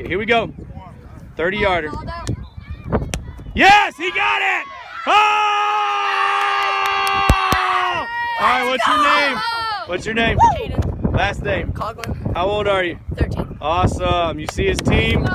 it. Here we go. 30 yarder. Yes, he got it! Oh! All right, what's your name? What's your name? Last name. Coglin, How old are you? 13. Awesome. You see his team?